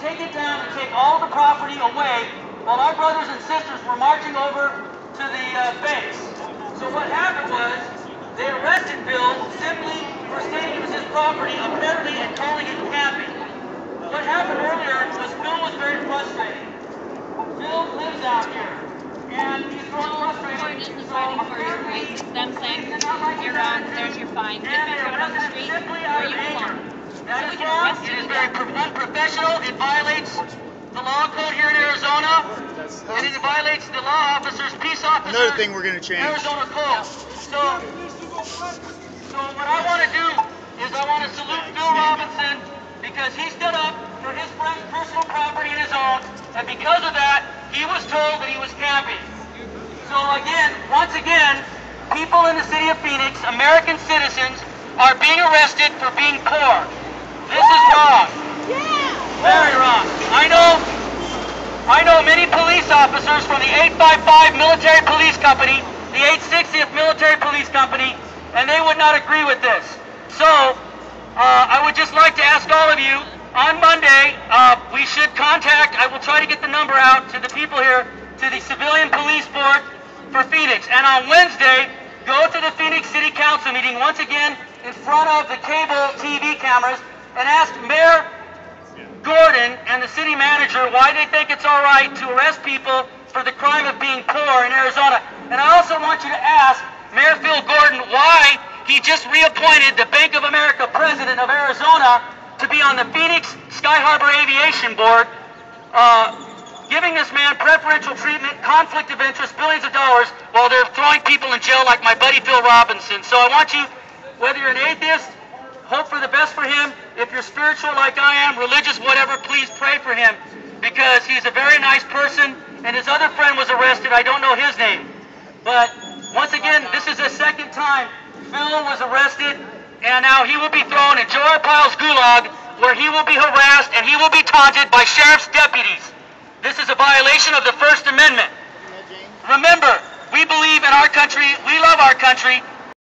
take it down and take all the property away while our brothers and sisters were marching over to the uh, base. So what happened was they arrested Bill simply for saying it was his property, apparently, and calling it camping. What happened earlier was Bill was very frustrated. Bill lives out here, and he's growing frustrated. Important So fighting for your rights. Them saying he did not like you're wrong, there's your fine. Get back out on the street simply where out of you anger. belong. That is wrong. It is very unprofessional. It violates the law code here in Arizona, and it violates the law officers, peace officers. Another thing we're gonna change. Arizona code. So, so what I want to do is I want to salute Bill Robinson because he stood up for his friend's personal property and his own, and because of that, he was told that he was camping. So again, once again, people in the city of Phoenix, American citizens, are being arrested for being poor. This is wrong. Very wrong. I know I know many police officers from the 855 Military Police Company, the 860th Military Police Company, and they would not agree with this. So, uh, I would just like to ask all of you, on Monday, uh, we should contact, I will try to get the number out to the people here, to the Civilian Police Board for Phoenix. And on Wednesday, go to the Phoenix City Council meeting once again in front of the cable TV cameras and ask Mayor manager why they think it's all right to arrest people for the crime of being poor in Arizona. And I also want you to ask Mayor Phil Gordon why he just reappointed the Bank of America president of Arizona to be on the Phoenix Sky Harbor Aviation Board, uh, giving this man preferential treatment, conflict of interest, billions of dollars, while they're throwing people in jail like my buddy Phil Robinson. So I want you, whether you're an atheist, hope for the best for him. If you're spiritual like I am, religious, whatever, please pray for him because he's a very nice person and his other friend was arrested. I don't know his name. But once again, this is the second time Phil was arrested and now he will be thrown in Joe Arpaio's gulag where he will be harassed and he will be taunted by sheriff's deputies. This is a violation of the First Amendment. Remember, we believe in our country, we love our country,